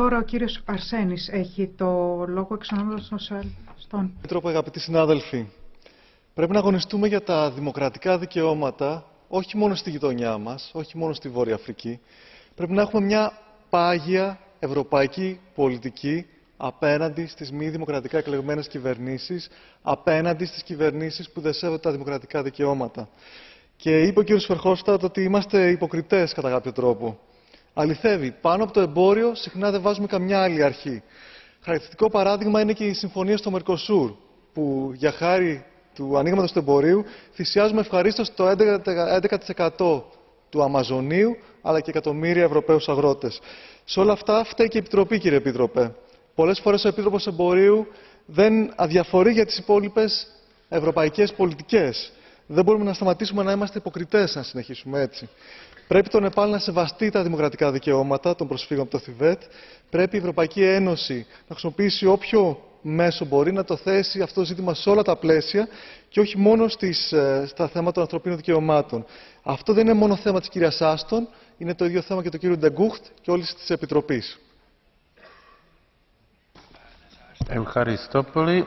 Τώρα ο κύριος Αρσένης έχει το λόγο εξ ονόματος των σοσιαλιστών. Επίτροπο, αγαπητοί συνάδελφοι, πρέπει να αγωνιστούμε για τα δημοκρατικά δικαιώματα όχι μόνο στη γειτονιά μας, όχι μόνο στη Βόρεια Αφρική. Πρέπει να έχουμε μια πάγια ευρωπαϊκή πολιτική απέναντι στις μη δημοκρατικά εκλεγμένες κυβερνήσεις, απέναντι στις κυβερνήσεις που δεν σέβονται τα δημοκρατικά δικαιώματα. Και είπε ο κ. Φερχόστατ ότι είμαστε υποκριτές κατά κάποιο τρόπο. Αληθεύει, πάνω από το εμπόριο συχνά δεν βάζουμε καμιά άλλη αρχή. Χαρακτηριστικό παράδειγμα είναι και η συμφωνία στο Μερκοσούρ, που για χάρη του ανοίγματος του εμπορίου θυσιάζουμε ευχαρίστως το 11% του Αμαζονίου, αλλά και εκατομμύρια Ευρωπαίους αγρότες. Σε όλα αυτά φταίει και η Επιτροπή, κύριε Επίτροπε. Πολλές φορές ο Επίτροπος Εμπορίου δεν αδιαφορεί για τις υπόλοιπες ευρωπαϊκές πολιτικές. Δεν μπορούμε να σταματήσουμε να είμαστε υποκριτές αν συνεχίσουμε έτσι. Πρέπει το Νεπάλ να σεβαστεί τα δημοκρατικά δικαιώματα των προσφύγων από το Θιβέτ. Πρέπει η Ευρωπαϊκή Ένωση να χρησιμοποιήσει όποιο μέσο μπορεί να το θέσει αυτό το ζήτημα σε όλα τα πλαίσια και όχι μόνο στις, ε, στα θέματα των ανθρωπίνων δικαιωμάτων. Αυτό δεν είναι μόνο θέμα της κυρίας Άστον, είναι το ίδιο θέμα και του κύριου Ντεγκούχτ και όλης της Επιτροπής. Ευχαριστώ πολύ.